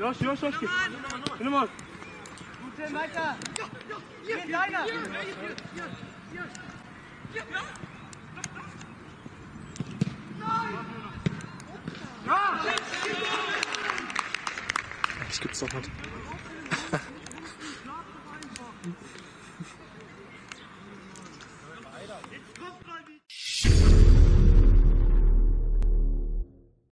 Yavaş yavaş yavaş git. Benim al. Guten weiter. Hier, deiner. Das gibt's doch nicht.